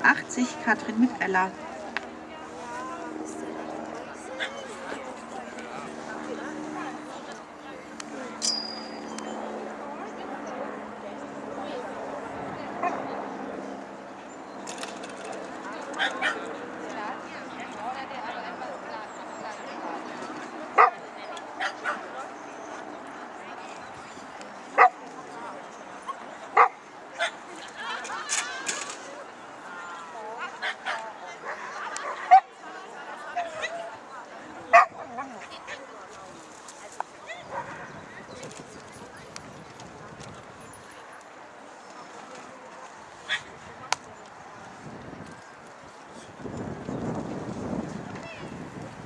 1989, Katrin mit Mitteller.